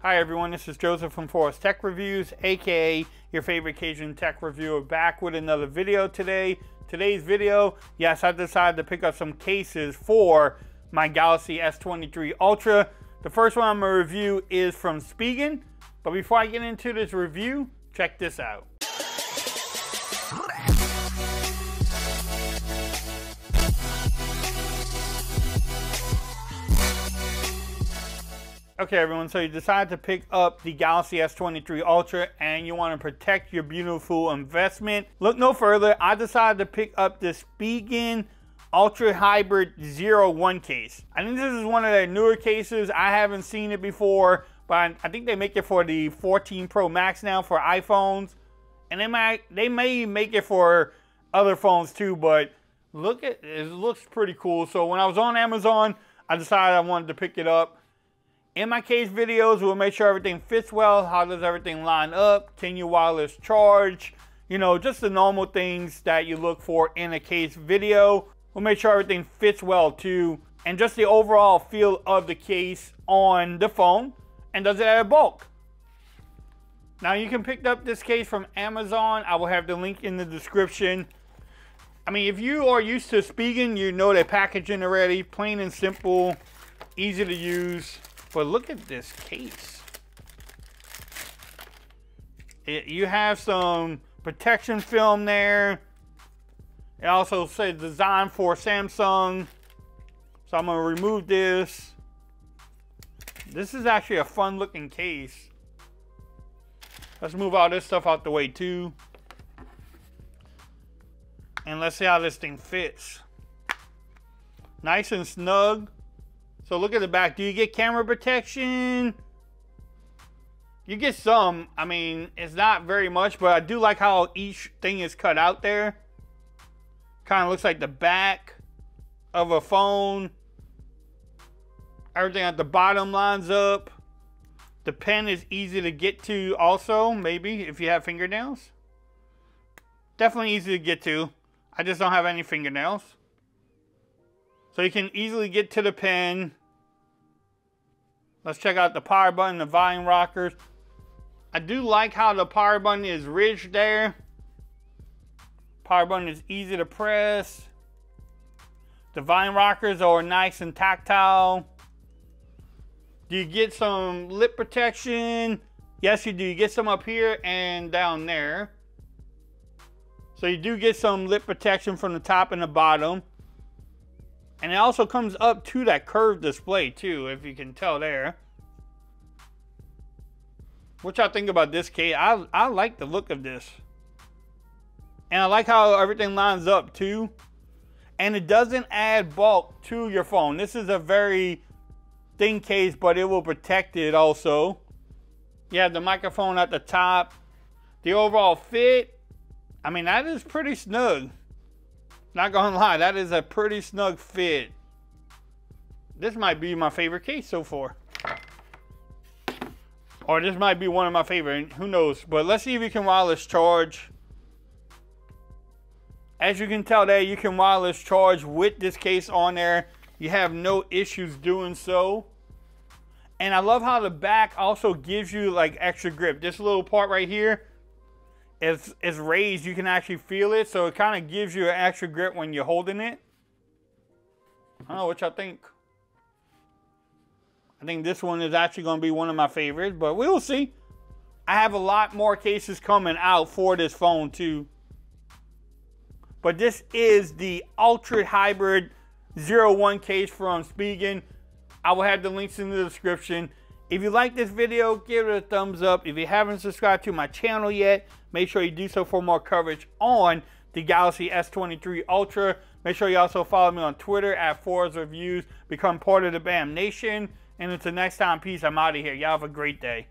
Hi everyone, this is Joseph from Forbes Tech Reviews, aka your favorite Cajun tech reviewer, back with another video today. Today's video, yes, I decided to pick up some cases for my Galaxy S23 Ultra. The first one I'm gonna review is from Spigen, but before I get into this review, check this out. Okay everyone, so you decide to pick up the Galaxy S23 Ultra and you want to protect your beautiful investment. Look no further, I decided to pick up this Spigen Ultra Hybrid Zero One case. I think this is one of their newer cases. I haven't seen it before, but I think they make it for the 14 Pro Max now for iPhones. And they might they may make it for other phones too, but look at it looks pretty cool. So when I was on Amazon, I decided I wanted to pick it up in my case videos, we'll make sure everything fits well. How does everything line up? Can you wireless charge? You know, just the normal things that you look for in a case video. We'll make sure everything fits well too. And just the overall feel of the case on the phone. And does it add bulk? Now you can pick up this case from Amazon. I will have the link in the description. I mean, if you are used to Spigen, you know their packaging already. Plain and simple, easy to use. But look at this case. It, you have some protection film there. It also says designed for Samsung. So I'm gonna remove this. This is actually a fun looking case. Let's move all this stuff out the way too. And let's see how this thing fits. Nice and snug. So look at the back. Do you get camera protection? You get some. I mean, it's not very much, but I do like how each thing is cut out there. Kind of looks like the back of a phone. Everything at the bottom lines up. The pen is easy to get to also, maybe, if you have fingernails. Definitely easy to get to. I just don't have any fingernails. So you can easily get to the pin. Let's check out the power button, the volume rockers. I do like how the power button is ridged there. Power button is easy to press. The volume rockers are nice and tactile. Do you get some lip protection? Yes, you do. You get some up here and down there. So you do get some lip protection from the top and the bottom. And it also comes up to that curved display too, if you can tell there. What y'all think about this case? I, I like the look of this. And I like how everything lines up too. And it doesn't add bulk to your phone. This is a very thin case, but it will protect it also. You have the microphone at the top. The overall fit, I mean, that is pretty snug. Not gonna lie, that is a pretty snug fit. This might be my favorite case so far. Or this might be one of my favorite, who knows. But let's see if you can wireless charge. As you can tell there, you can wireless charge with this case on there. You have no issues doing so. And I love how the back also gives you like extra grip. This little part right here, is, is raised, you can actually feel it. So it kind of gives you an extra grip when you're holding it. I don't know what y'all think. I think this one is actually going to be one of my favorites, but we'll see. I have a lot more cases coming out for this phone too. But this is the Ultra Hybrid 01 case from Spigen. I will have the links in the description. If you like this video, give it a thumbs up. If you haven't subscribed to my channel yet, make sure you do so for more coverage on the Galaxy S23 Ultra. Make sure you also follow me on Twitter at Forbes Reviews. Become part of the BAM Nation. And until next time, peace. I'm out of here. Y'all have a great day.